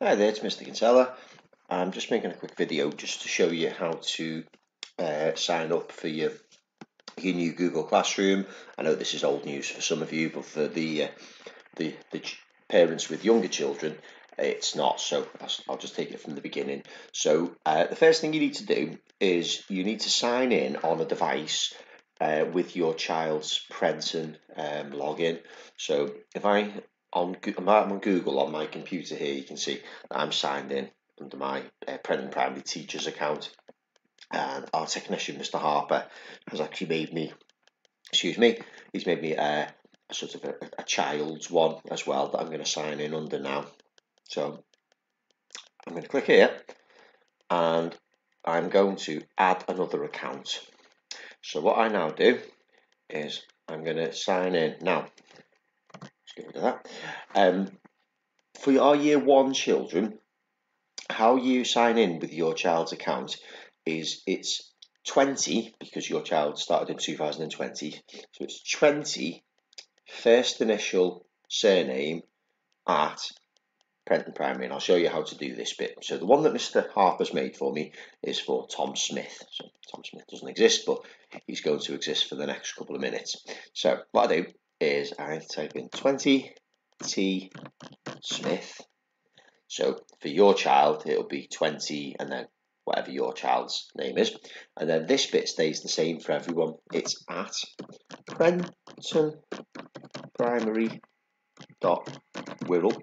Hi there, it's Mr. Kinsella. I'm just making a quick video just to show you how to uh, sign up for your your new Google Classroom. I know this is old news for some of you, but for the uh, the, the parents with younger children, it's not. So I'll just take it from the beginning. So uh, the first thing you need to do is you need to sign in on a device uh, with your child's Prenton um, login. So if I on I'm on Google on my computer here, you can see that I'm signed in under my uh, Prenton Primary Teachers account. And our technician, Mr. Harper, has actually made me, excuse me, he's made me uh, a sort of a, a child's one as well that I'm going to sign in under now. So I'm going to click here and I'm going to add another account. So what I now do is I'm going to sign in. Now, get rid of that. Um, for our year one children, how you sign in with your child's account is it's 20 because your child started in 2020. So it's 20 first initial surname at Prenton Primary, and I'll show you how to do this bit. So the one that Mr. Harper's made for me is for Tom Smith. So Tom Smith doesn't exist, but he's going to exist for the next couple of minutes. So what I do is I type in 20 T Smith. So for your child, it'll be 20 and then whatever your child's name is. And then this bit stays the same for everyone. It's at Prenton Primary dot Wirral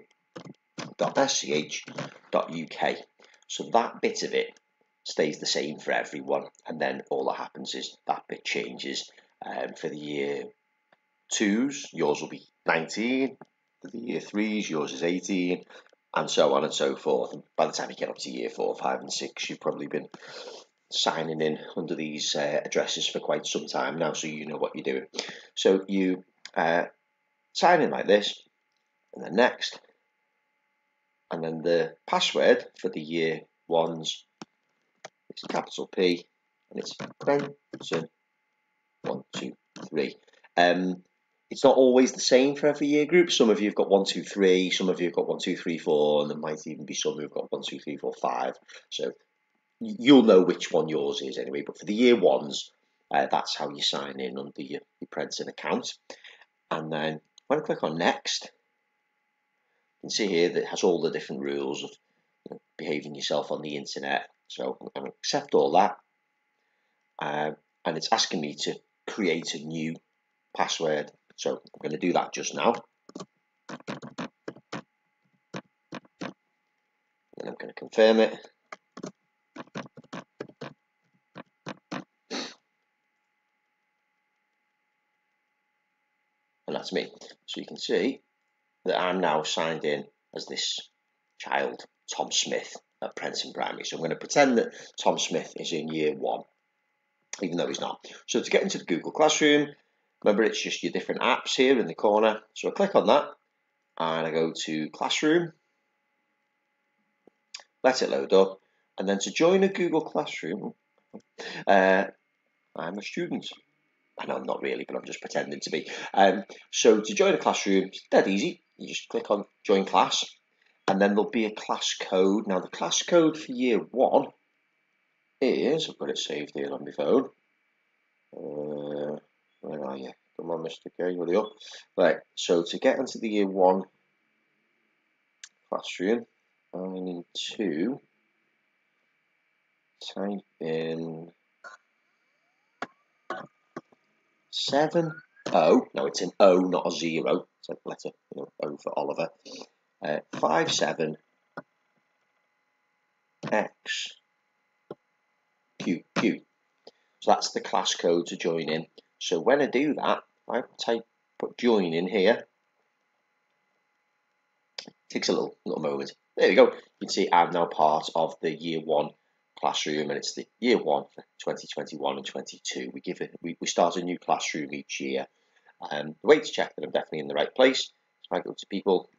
dot sch dot uk. So that bit of it stays the same for everyone, and then all that happens is that bit changes um, for the year twos, yours will be 19. The year threes, yours is 18, and so on and so forth. And by the time you get up to year four, five, and six, you've probably been signing in under these uh, addresses for quite some time now, so you know what you're doing. So you uh, sign in like this, and then next, and then the password for the year ones is capital P, and it's Prenton one, two, three. Um, it's not always the same for every year group. Some of you have got one, two, three. Some of you have got one, two, three, four, and there might even be some who've got one, two, three, four, five. So you'll know which one yours is anyway. But for the year ones, uh, that's how you sign in under your, your Prenton account. And then when I click on next, you can see here that it has all the different rules of you know, behaving yourself on the internet. So I'm going to accept all that. Uh, and it's asking me to create a new password. So I'm going to do that just now. And I'm going to confirm it. And that's me. So you can see that I'm now signed in as this child, Tom Smith, at Prenton Primary. So I'm going to pretend that Tom Smith is in year one, even though he's not. So to get into the Google Classroom, Remember, it's just your different apps here in the corner. So I click on that and I go to Classroom. Let it load up. And then to join a Google Classroom, uh, I'm a student. I know I'm not really, but I'm just pretending to be. Um, so to join a classroom, it's dead easy. You just click on Join Class, and then there'll be a class code. Now the class code for year one is, I've got it saved here on my phone. Uh, where are you? Come on, Mr. K, hurry up. Right, so to get into the year one classroom, I need to type in seven O. No, it's an O, not a zero. It's a letter, you know, O for Oliver. Uh, five seven X Q Q. So that's the class code to join in. So when I do that, I type put join in here. It takes a little little moment. There we go. You can see I'm now part of the year one classroom and it's the year one for 2021 and 22. We give it we, we start a new classroom each year. Um, the way to check that I'm definitely in the right place is I go to people,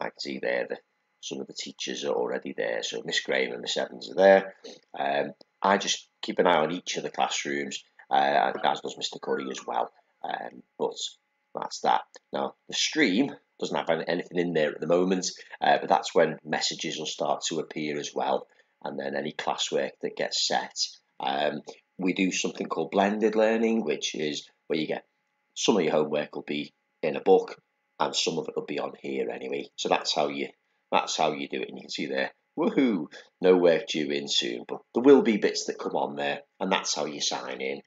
I can see there that some of the teachers are already there. So Miss Graham and Miss Evans are there. Um, I just keep an eye on each of the classrooms uh, as does Mr. Curry as well. Um, but that's that. Now, the stream doesn't have anything in there at the moment, uh, but that's when messages will start to appear as well, and then any classwork that gets set. Um, we do something called blended learning, which is where you get some of your homework will be in a book, and some of it will be on here anyway. So that's how you that's how you do it. And you can see there, woohoo, no work due in soon, but there will be bits that come on there, and that's how you sign in.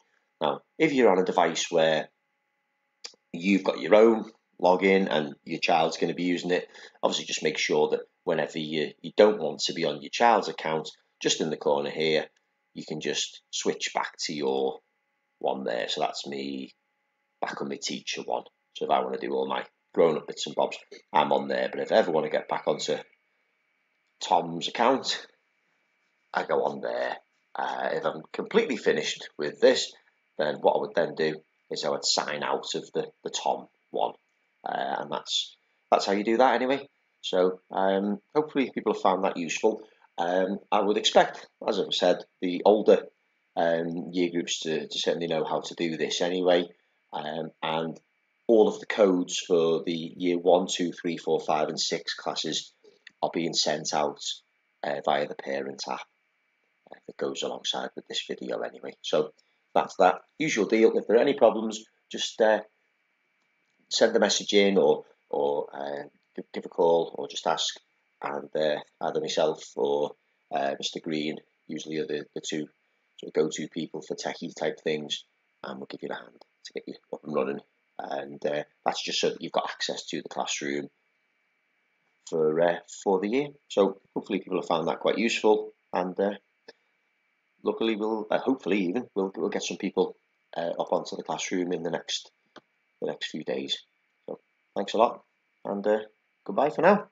Now, if you're on a device where you've got your own login and your child's going to be using it, obviously just make sure that whenever you, you don't want to be on your child's account, just in the corner here, you can just switch back to your one there. So that's me back on my teacher one. So if I want to do all my grown up bits and bobs, I'm on there. But if I ever want to get back onto Tom's account, I go on there. Uh, if I'm completely finished with this, then what I would then do is I would sign out of the, the Tom one. Uh, and that's that's how you do that anyway. So um, hopefully people have found that useful. Um, I would expect, as I've said, the older um, year groups to, to certainly know how to do this anyway. Um, and all of the codes for the year one, two, three, four, five, and six classes are being sent out uh, via the parent app uh, that goes alongside with this video anyway. So that's that usual deal. If there are any problems, just uh, send a message in or or uh, give a call or just ask, and uh, either myself or uh, Mr. Green usually are the, the two sort of go-to people for techie type things, and we'll give you a hand to get you up and running. And uh, that's just so that you've got access to the classroom for uh, for the year. So hopefully people have found that quite useful, and luckily we'll uh, hopefully even we'll we'll get some people uh, up onto the classroom in the next the next few days. So thanks a lot, and uh, goodbye for now.